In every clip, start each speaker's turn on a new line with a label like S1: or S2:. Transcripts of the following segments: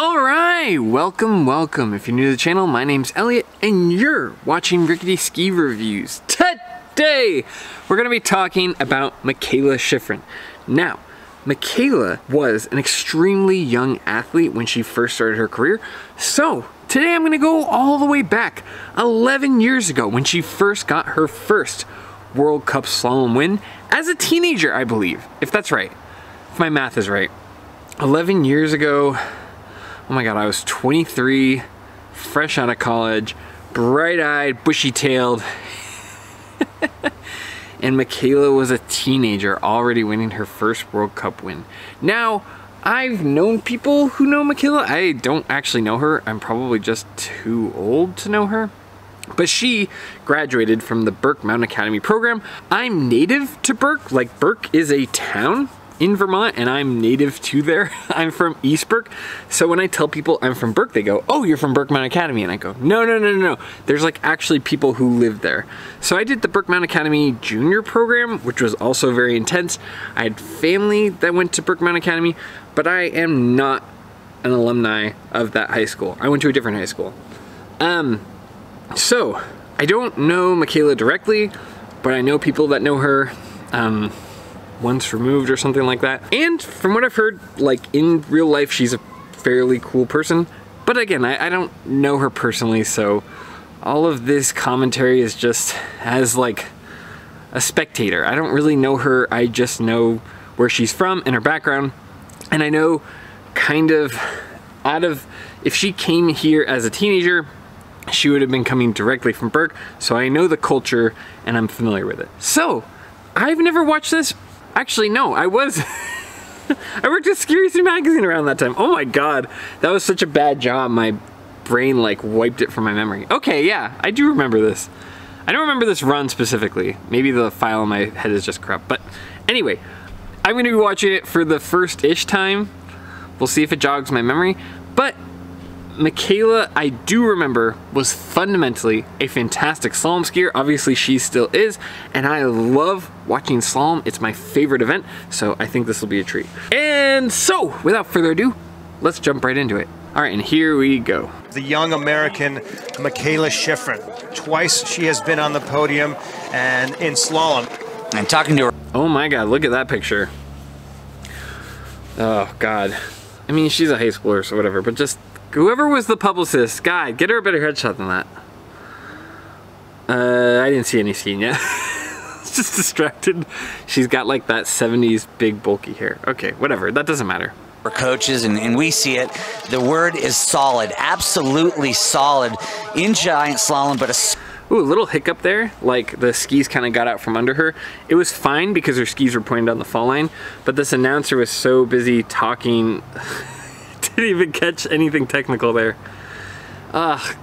S1: All right, welcome, welcome. If you're new to the channel, my name's Elliott and you're watching Rickety Ski Reviews. Today, we're gonna be talking about Mikaela Shiffrin. Now, Mikaela was an extremely young athlete when she first started her career. So, today I'm gonna go all the way back 11 years ago when she first got her first World Cup slalom win as a teenager, I believe, if that's right, if my math is right. 11 years ago, oh my god, I was 23, fresh out of college, bright-eyed, bushy-tailed, and Mikaela was a teenager already winning her first World Cup win. Now, I've known people who know Mikaela. I don't actually know her. I'm probably just too old to know her. But she graduated from the Burke Mountain Academy program. I'm native to Burke, like Burke is a town in Vermont and I'm native to there. I'm from East Burke. So when I tell people I'm from Burke, they go, oh, you're from Burke Mountain Academy. And I go, no, no, no, no, no. There's like actually people who live there. So I did the Burke Mountain Academy junior program, which was also very intense. I had family that went to Burke Mountain Academy, but I am not an alumni of that high school. I went to a different high school. Um, so I don't know Mikaela directly, but I know people that know her. Um, once removed or something like that. And from what I've heard, like in real life, she's a fairly cool person. But again, I, I don't know her personally, so all of this commentary is just as like a spectator. I don't really know her, I just know where she's from and her background. And I know kind of out of, if she came here as a teenager, she would have been coming directly from Burke, so I know the culture and I'm familiar with it. So, I've never watched this, Actually, no, I was. I worked at Racing Magazine around that time. Oh my god, that was such a bad job. My brain like wiped it from my memory. Okay, yeah, I do remember this. I don't remember this run specifically. Maybe the file in my head is just corrupt. But anyway, I'm to be watching it for the first-ish time. We'll see if it jogs my memory. But Mikaela, I do remember, was fundamentally a fantastic slalom skier. Obviously, she still is, and I love watching slalom. It's my favorite event, so I think this will be a treat. And so, without further ado, let's jump right into it. All right, and here we go.
S2: The young American Mikaela Shiffrin. Twice she has been on the podium and in slalom.
S3: And talking to her.
S1: Oh my God, look at that picture. Oh God. I mean, she's a high schooler, so whatever, but just Whoever was the publicist, guy, get her a better headshot than that. Uh, I didn't see any skiing yet. just distracted. She's got like that 70s big bulky hair. Okay, whatever, that doesn't matter.
S3: For coaches, and, and we see it, the word is solid, absolutely solid in giant slalom, but a
S1: Ooh, a little hiccup there, like the skis kind of got out from under her. It was fine because her skis were pointed on the fall line, but this announcer was so busy talking didn't even catch anything technical there. Uh,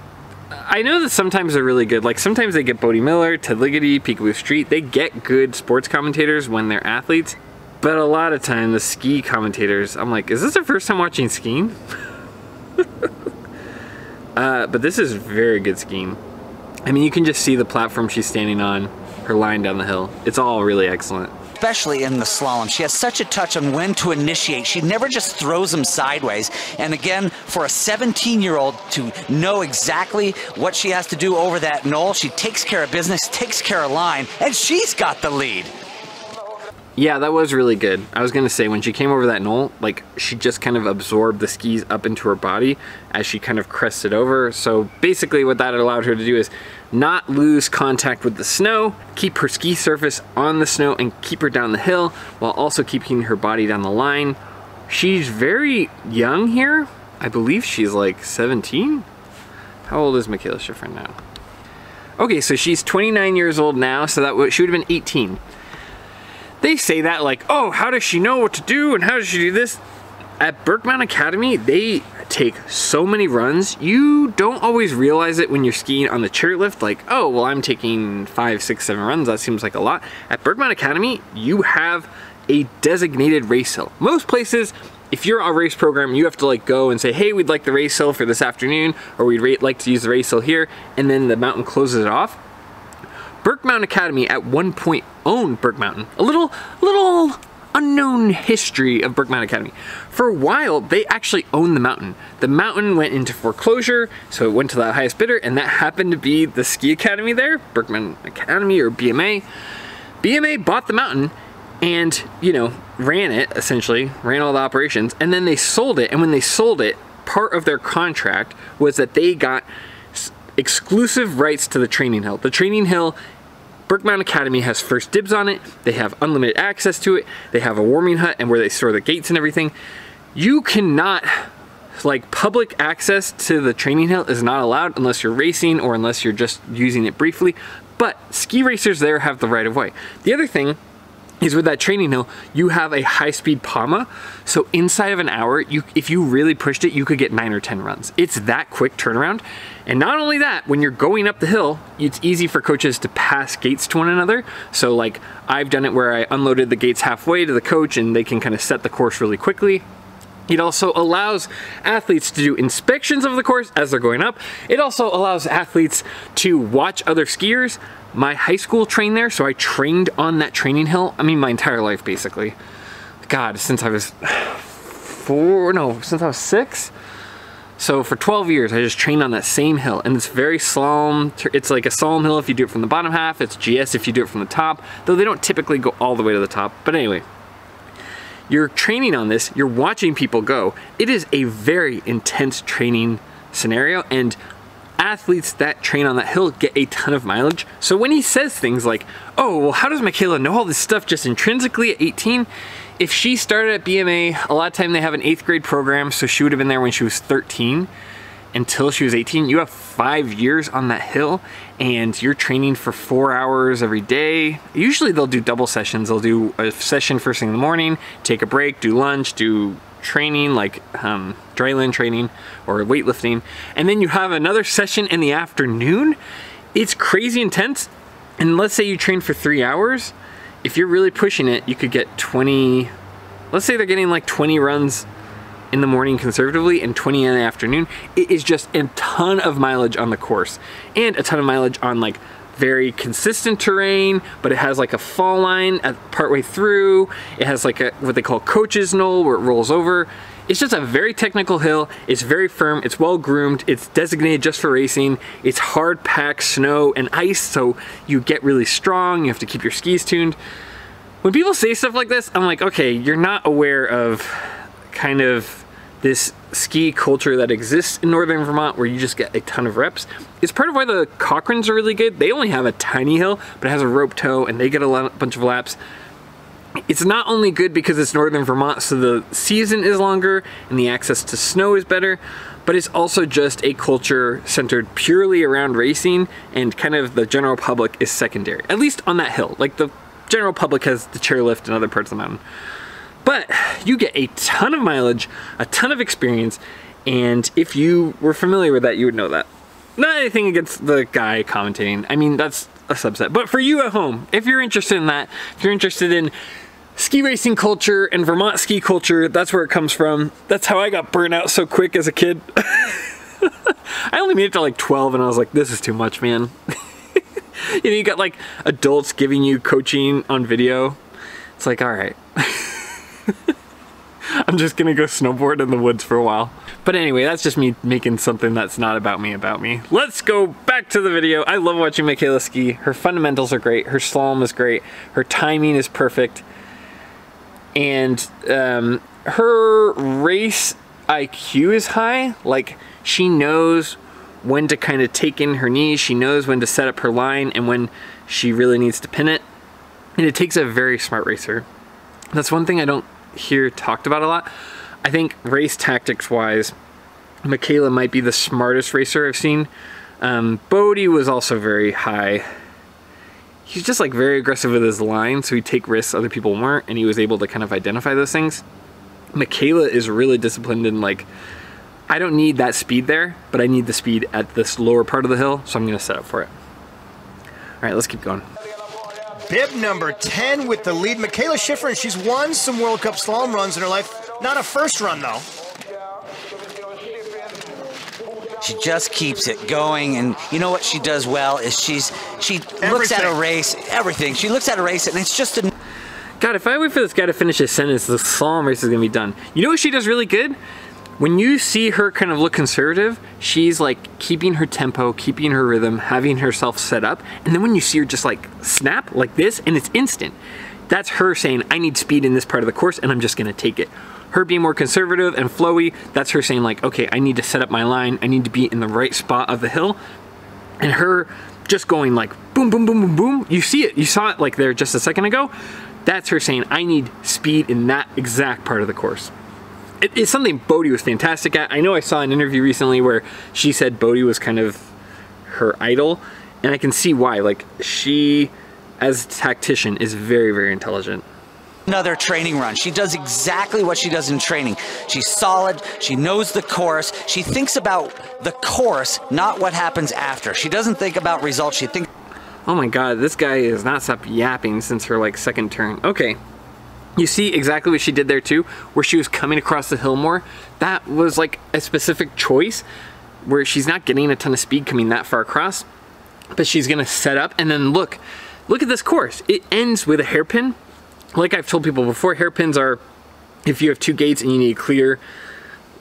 S1: I know that sometimes they're really good. Like sometimes they get Bode Miller, Ted Ligety, Picabo Street. They get good sports commentators when they're athletes. But a lot of time the ski commentators, I'm like, is this the first time watching skiing? uh, but this is very good skiing. I mean, you can just see the platform she's standing on, her line down the hill. It's all really excellent
S3: especially in the slalom. She has such a touch on when to initiate. She never just throws them sideways. And again, for a 17-year-old to know exactly what she has to do over that knoll, she takes care of business, takes care of line, and she's got the lead.
S1: Yeah, that was really good. I was gonna say, when she came over that knoll, like, she just kind of absorbed the skis up into her body as she kind of crested over. So basically what that allowed her to do is not lose contact with the snow, keep her ski surface on the snow, and keep her down the hill, while also keeping her body down the line. She's very young here. I believe she's like 17? How old is Mikaela Shiffrin now? Okay, so she's 29 years old now, so that she would have been 18 they say that like, oh, how does she know what to do and how does she do this? At Mountain Academy, they take so many runs. You don't always realize it when you're skiing on the chairlift, like, oh, well, I'm taking five, six, seven runs. That seems like a lot. At Mountain Academy, you have a designated race hill. Most places, if you're a race program, you have to like go and say, hey, we'd like the race hill for this afternoon, or we'd like to use the race hill here, and then the mountain closes it off. Burke Mountain Academy at one point owned Burke Mountain. A little, little unknown history of Mountain Academy. For a while, they actually owned the mountain. The mountain went into foreclosure, so it went to the highest bidder, and that happened to be the ski academy there, Mountain Academy or BMA. BMA bought the mountain and, you know, ran it essentially, ran all the operations, and then they sold it. And when they sold it, part of their contract was that they got exclusive rights to the training hill. The training hill Burke Mountain Academy has first dibs on it. They have unlimited access to it. They have a warming hut and where they store the gates and everything. You cannot, like public access to the training hill is not allowed unless you're racing or unless you're just using it briefly. But ski racers there have the right of way. The other thing is with that training hill, you have a high-speed Poma. So inside of an hour, you if you really pushed it, you could get nine or 10 runs. It's that quick turnaround. And not only that, when you're going up the hill, it's easy for coaches to pass gates to one another. So like I've done it where I unloaded the gates halfway to the coach and they can kind of set the course really quickly. It also allows athletes to do inspections of the course as they're going up. It also allows athletes to watch other skiers my high school trained there, so I trained on that training hill. I mean, my entire life, basically. God, since I was four, no, since I was six. So for 12 years, I just trained on that same hill, and it's very slalom. It's like a slalom hill if you do it from the bottom half. It's GS if you do it from the top, though they don't typically go all the way to the top. But anyway, you're training on this, you're watching people go. It is a very intense training scenario, and athletes that train on that hill get a ton of mileage. So when he says things like, oh, well, how does Mikaela know all this stuff just intrinsically at 18? If she started at BMA, a lot of time they have an eighth grade program, so she would have been there when she was 13 until she was 18. You have five years on that hill and you're training for four hours every day. Usually they'll do double sessions. They'll do a session first thing in the morning, take a break, do lunch, do training like um, dryland training or weightlifting and then you have another session in the afternoon it's crazy intense and let's say you train for three hours if you're really pushing it you could get 20 let's say they're getting like 20 runs in the morning conservatively and 20 in the afternoon it is just a ton of mileage on the course and a ton of mileage on like very consistent terrain, but it has like a fall line at partway through. It has like a what they call coach's knoll where it rolls over. It's just a very technical hill. It's very firm. It's well groomed. It's designated just for racing. It's hard packed snow and ice, so you get really strong. You have to keep your skis tuned. When people say stuff like this, I'm like, okay, you're not aware of kind of this ski culture that exists in northern Vermont where you just get a ton of reps. It's part of why the Cochrans are really good. They only have a tiny hill, but it has a rope tow and they get a lot, bunch of laps. It's not only good because it's northern Vermont, so the season is longer and the access to snow is better, but it's also just a culture centered purely around racing and kind of the general public is secondary, at least on that hill. Like the general public has the chairlift and other parts of the mountain. But you get a ton of mileage, a ton of experience, and if you were familiar with that, you would know that. Not anything against the guy commentating. I mean, that's a subset. But for you at home, if you're interested in that, if you're interested in ski racing culture and Vermont ski culture, that's where it comes from. That's how I got burnt out so quick as a kid. I only made it to like 12 and I was like, this is too much, man. you know, you got like adults giving you coaching on video. It's like, all right. I'm just gonna go snowboard in the woods for a while. But anyway, that's just me making something that's not about me about me. Let's go back to the video. I love watching Mikaela ski. Her fundamentals are great. Her slalom is great. Her timing is perfect. And um, her race IQ is high. Like she knows when to kind of take in her knees. She knows when to set up her line and when she really needs to pin it. And it takes a very smart racer. That's one thing I don't hear talked about a lot. I think race tactics wise, Mikaela might be the smartest racer I've seen. Um, Bode was also very high. He's just like very aggressive with his line, so he'd take risks other people weren't, and he was able to kind of identify those things. Mikaela is really disciplined in like, I don't need that speed there, but I need the speed at this lower part of the hill, so I'm gonna set up for it. All right, let's keep going.
S2: Bib number 10 with the lead. Mikaela Shiffrin, she's won some World Cup slalom runs in her life. Not a first run, though.
S3: She just keeps it going, and you know what she does well is she's she everything. looks at a race, everything. She looks at a race, and it's just a.
S1: God, if I wait for this guy to finish his sentence, the slalom race is gonna be done. You know what she does really good? When you see her kind of look conservative, she's like keeping her tempo, keeping her rhythm, having herself set up. And then when you see her just like snap like this and it's instant, that's her saying, I need speed in this part of the course and I'm just gonna take it. Her being more conservative and flowy, that's her saying like, okay, I need to set up my line. I need to be in the right spot of the hill. And her just going like boom, boom, boom, boom, boom. You see it, you saw it like there just a second ago. That's her saying, I need speed in that exact part of the course. It, it's something Bode was fantastic at. I know I saw an interview recently where she said Bode was kind of her idol, and I can see why. Like, she, as a tactician, is very, very intelligent
S3: another training run. She does exactly what she does in training. She's solid, she knows the course, she thinks about the course, not what happens after. She doesn't think about results, she thinks
S1: Oh my god, this guy has not stopped yapping since her like second turn. Okay. You see exactly what she did there too, where she was coming across the hill more. That was like a specific choice where she's not getting a ton of speed coming that far across, but she's gonna set up and then look, look at this course. It ends with a hairpin. Like I've told people before, hairpins are, if you have two gates and you need to clear,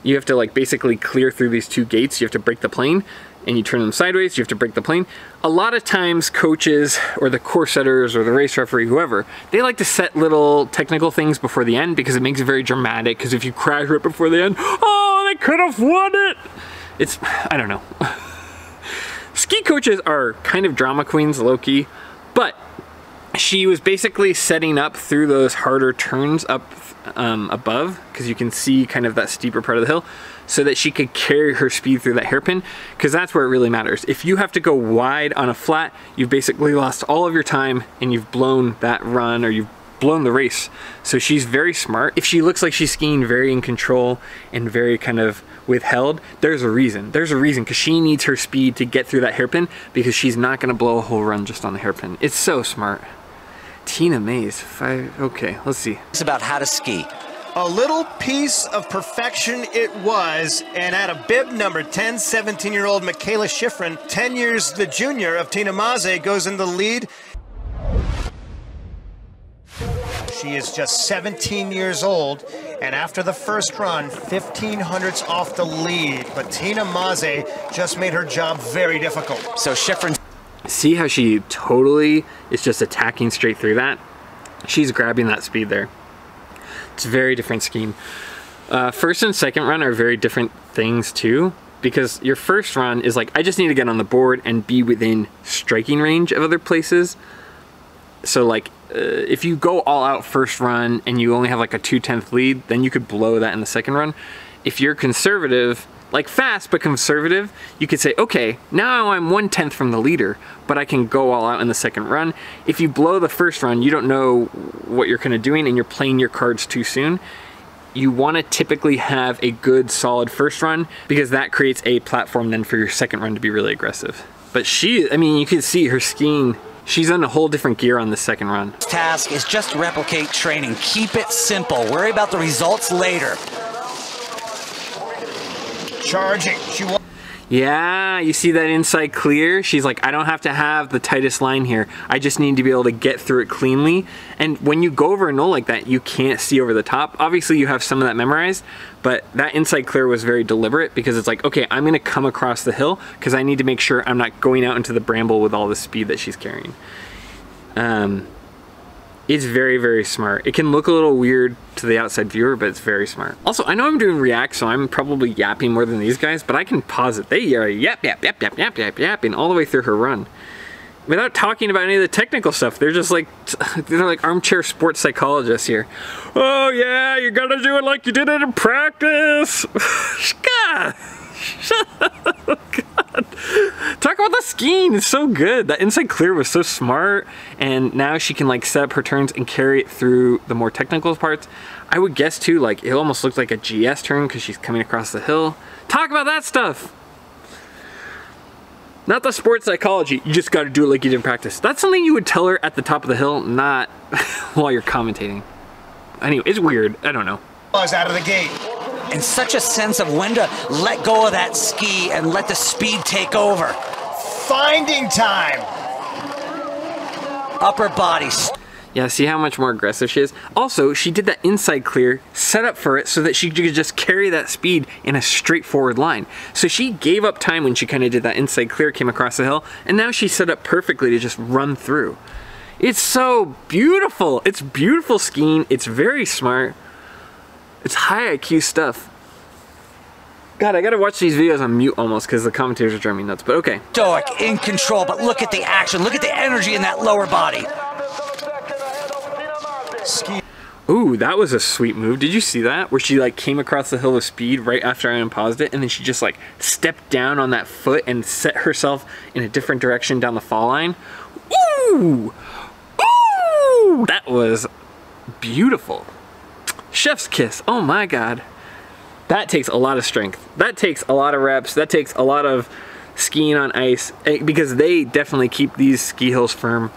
S1: you have to like basically clear through these two gates. You have to break the plane and you turn them sideways, you have to break the plane. A lot of times coaches or the course setters or the race referee, whoever, they like to set little technical things before the end because it makes it very dramatic because if you crash right before the end, oh, they could have won it. It's, I don't know. Ski coaches are kind of drama queens, low-key, but she was basically setting up through those harder turns up um, above because you can see kind of that steeper part of the hill so that she could carry her speed through that hairpin because that's where it really matters. If you have to go wide on a flat, you've basically lost all of your time and you've blown that run or you've blown the race. So she's very smart. If she looks like she's skiing very in control and very kind of withheld, there's a reason. There's a reason because she needs her speed to get through that hairpin because she's not going to blow a whole run just on the hairpin. It's so smart. Tina Maze, five, okay, let's see.
S3: It's about how to ski.
S2: A little piece of perfection it was, and at a bib number 10, 17-year-old Mikaela Shiffrin, 10 years the junior of Tina Maze, goes in the lead. She is just 17 years old, and after the first run, 15 hundredths off the lead. But Tina Maze just made her job very difficult.
S3: So Shiffrin...
S1: See how she totally is just attacking straight through that? She's grabbing that speed there. It's a very different scheme. Uh, first and second run are very different things too, because your first run is like, I just need to get on the board and be within striking range of other places. So like, uh, if you go all out first run and you only have like a 2 10th lead, then you could blow that in the second run. If you're conservative, like fast but conservative, you could say, okay, now I'm one tenth from the leader, but I can go all out in the second run. If you blow the first run, you don't know what you're kind of doing and you're playing your cards too soon. You want to typically have a good solid first run because that creates a platform then for your second run to be really aggressive. But she, I mean, you can see her skiing She's on a whole different gear on the second run.
S3: Task is just replicate training. Keep it simple. Worry about the results later
S2: charging. She
S1: yeah, you see that inside clear? She's like, I don't have to have the tightest line here. I just need to be able to get through it cleanly. And when you go over a null like that, you can't see over the top. Obviously, you have some of that memorized, but that inside clear was very deliberate because it's like, okay, I'm to come across the hill because I need to make sure I'm not going out into the bramble with all the speed that she's carrying. Um, it's very, very smart. It can look a little weird to the outside viewer, but it's very smart. Also, I know I'm doing React, so I'm probably yapping more than these guys, but I can pause it. They are yap, yap, yap, yap, yap, yap, yapping all the way through her run. Without talking about any of the technical stuff, they're just like, they're like armchair sports psychologists here. Oh yeah, you gotta do it like you did it in practice. God. Talk about the skiing. It's so good. That inside clear was so smart. And now she can like set up her turns and carry it through the more technical parts. I would guess too, like it almost looks like a GS turn because she's coming across the hill. Talk about that stuff. Not the sports psychology. You just got to do it like you didn't practice. That's something you would tell her at the top of the hill, not while you're commentating. Anyway, it's weird. I don't know.
S2: Was out of the gate
S3: and such a sense of when to let go of that ski and let the speed take over.
S2: Finding time.
S3: Upper body.
S1: Yeah, see how much more aggressive she is? Also, she did that inside clear set up for it so that she could just carry that speed in a straightforward line. So she gave up time when she kind of did that inside clear, came across the hill, and now she's set up perfectly to just run through. It's so beautiful. It's beautiful skiing. It's very smart. It's high IQ stuff. God, I gotta watch these videos on mute almost because the commentators are driving me nuts, but okay.
S3: Stoic, in control, but look at the action. Look at the energy in that lower body.
S2: Ski
S1: Ooh, that was a sweet move. Did you see that? Where she like came across the hill of speed right after I unpaused it, and then she just like stepped down on that foot and set herself in a different direction down the fall line. Ooh! Ooh! That was beautiful. Chef's kiss. Oh my god. That takes a lot of strength. That takes a lot of reps. That takes a lot of skiing on ice eh, because they definitely keep these ski hills firm.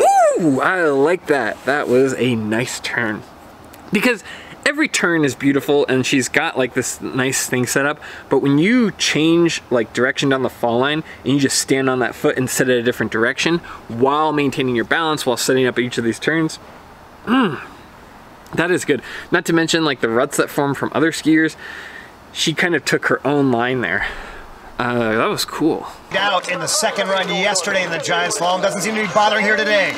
S1: Ooh, I like that. That was a nice turn. Because every turn is beautiful and she's got like this nice thing set up, but when you change like direction down the fall line and you just stand on that foot and set it a different direction while maintaining your balance while setting up each of these turns, mmm, that is good. Not to mention like the ruts that form from other skiers. She kind of took her own line there. Uh, that was cool.
S2: out in the second run yesterday in the giant slalom. Doesn't seem to be bothering here today.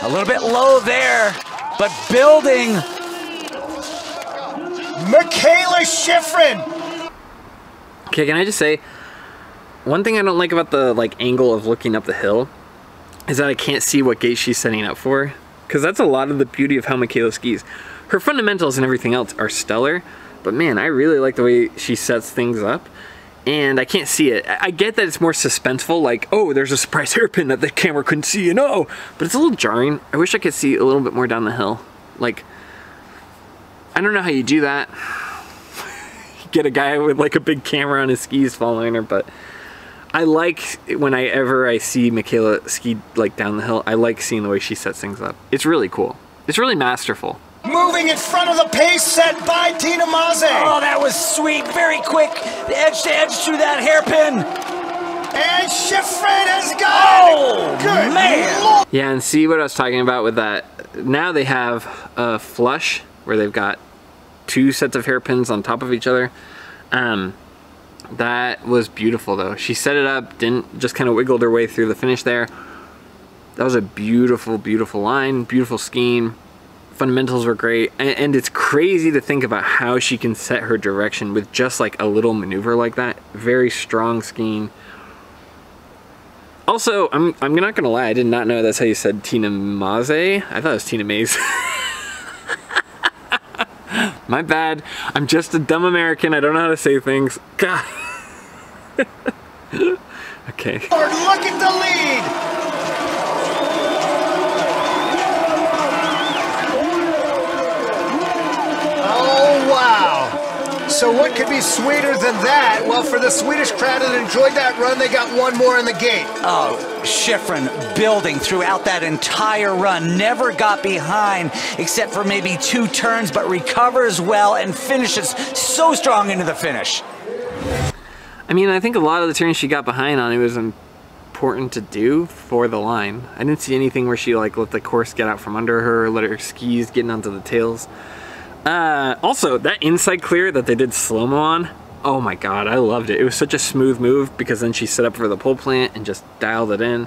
S3: A little bit low there, but building.
S2: Mikaela Shiffrin.
S1: Okay, can I just say, one thing I don't like about the like angle of looking up the hill is that I can't see what gate she's setting up for. Because that's a lot of the beauty of how Mikaela skis. Her fundamentals and everything else are stellar, but man, I really like the way she sets things up. And I can't see it. I get that it's more suspenseful, like, oh, there's a surprise hairpin that the camera couldn't see, and oh, but it's a little jarring. I wish I could see a little bit more down the hill. Like, I don't know how you do that. Get a guy with like a big camera on his skis following her, but I like when I ever I see Mikaela ski like down the hill. I like seeing the way she sets things up. It's really cool. It's really masterful.
S2: Moving in front of the pace set by Tina Maze.
S3: Oh, that was sweet. Very quick. The Edge to edge through that hairpin.
S2: And Shiffrin has got
S3: Oh,
S2: it. Good
S3: man.
S2: Lord.
S1: Yeah, and see what I was talking about with that. Now they have a flush where they've got two sets of hairpins on top of each other. Um, that was beautiful though. She set it up, didn't just kind of wiggled her way through the finish there. That was a beautiful, beautiful line, beautiful skiing. Fundamentals were great, and, and it's crazy to think about how she can set her direction with just like a little maneuver like that. Very strong skiing. Also, I'm I'm not gonna lie, I did not know that's how you said Tina Maze. I thought it was Tina Maze. My bad. I'm just a dumb American. I don't know how to say things. God. okay.
S2: Look at the lead. Oh, wow. So what could be sweeter than that? Well, for the Swedish crowd that enjoyed that run, they got one more in the gate.
S3: Oh, Shiffrin building throughout that entire run. Never got behind except for maybe two turns, but recovers well and finishes so strong into the finish.
S1: I mean, I think a lot of the turns she got behind on it was important to do for the line. I didn't see anything where she like let the course get out from under her, let her skis getting onto the tails. Uh, also, that inside clear that they did slow-mo on, oh my god, I loved it. It was such a smooth move because then she set up for the pole plant and just dialed it in.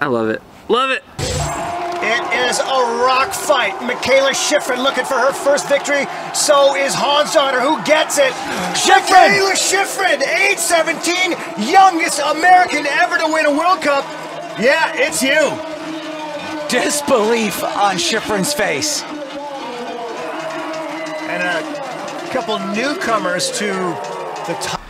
S1: I love it. Love it!
S2: It is a rock fight. Mikaela Shiffrin looking for her first victory. So is Hansdotter, who gets it.
S3: Shiffrin!
S2: Mikaela Shiffrin, age 17, youngest American ever to win a World Cup. Yeah, it's you.
S3: Disbelief on Shiffrin's face.
S2: And a couple newcomers to the top.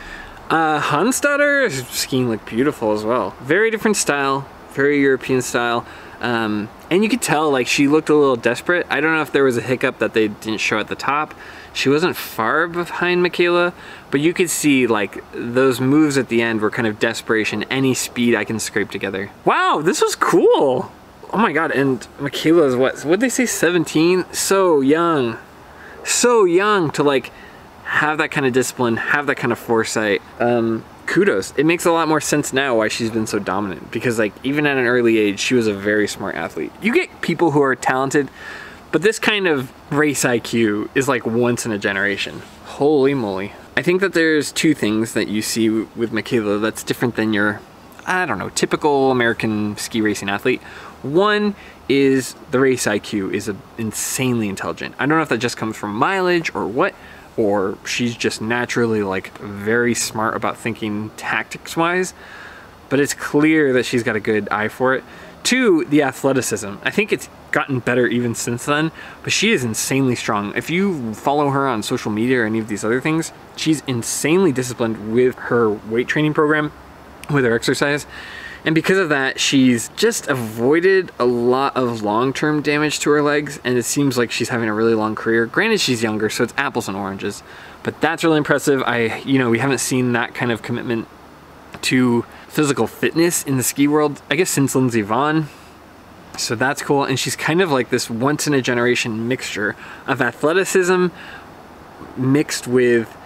S1: Uh, Hans Hansdotter skiing looked beautiful as well. Very different style, very European style. Um, and you could tell like she looked a little desperate. I don't know if there was a hiccup that they didn't show at the top. She wasn't far behind Mikaela, but you could see like those moves at the end were kind of desperation. Any speed I can scrape together. Wow, this was cool. Oh my god, and Mikaela is what? What'd they say? 17? So young so young to like have that kind of discipline, have that kind of foresight. Um, kudos. It makes a lot more sense now why she's been so dominant because like even at an early age, she was a very smart athlete. You get people who are talented, but this kind of race IQ is like once in a generation. Holy moly. I think that there's two things that you see with Mikaela that's different than your, I don't know, typical American ski racing athlete. One is the race IQ is insanely intelligent. I don't know if that just comes from mileage or what, or she's just naturally like very smart about thinking tactics wise, but it's clear that she's got a good eye for it. Two, the athleticism. I think it's gotten better even since then, but she is insanely strong. If you follow her on social media or any of these other things, she's insanely disciplined with her weight training program, with her exercise. And because of that, she's just avoided a lot of long-term damage to her legs, and it seems like she's having a really long career. Granted, she's younger, so it's apples and oranges, but that's really impressive. I, you know, we haven't seen that kind of commitment to physical fitness in the ski world, I guess since Lindsey Vonn. So that's cool. And she's kind of like this once in a generation mixture of athleticism mixed with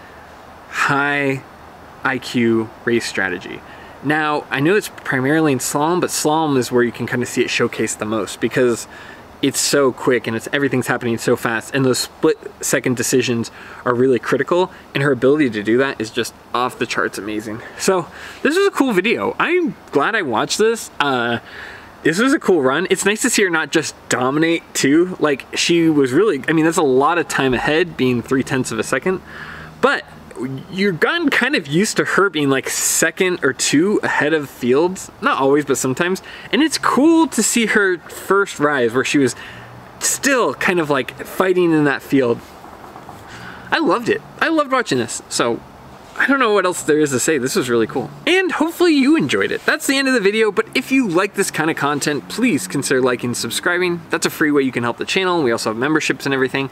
S1: high IQ race strategy. Now, I know it's primarily in slalom, but slalom is where you can kind of see it showcased the most because it's so quick and it's everything's happening so fast and those split second decisions are really critical and her ability to do that is just off the charts amazing. So this was a cool video. I'm glad I watched this. Uh, this was a cool run. It's nice to see her not just dominate too. Like she was really, I mean, that's a lot of time ahead being three tenths of a second, but you're gotten kind of used to her being like second or two ahead of Fields. Not always, but sometimes. And it's cool to see her first rise where she was still kind of like fighting in that field. I loved it. I loved watching this. So I don't know what else there is to say. This was really cool. And hopefully you enjoyed it. That's the end of the video, but if you like this kind of content, please consider liking and subscribing. That's a free way you can help the channel. We also have memberships and everything.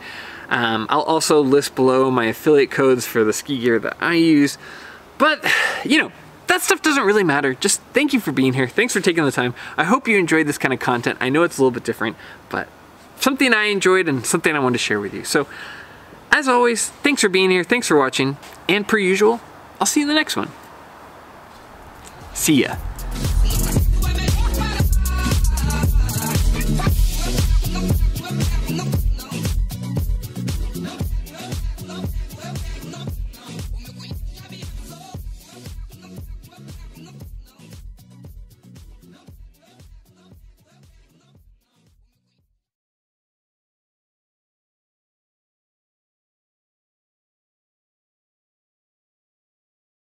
S1: Um, I'll also list below my affiliate codes for the ski gear that I use. But, you know, that stuff doesn't really matter. Just thank you for being here. Thanks for taking the time. I hope you enjoyed this kind of content. I know it's a little bit different, but something I enjoyed and something I wanted to share with you. So, as always, thanks for being here. Thanks for watching. And per usual, I'll see you in the next one. See ya.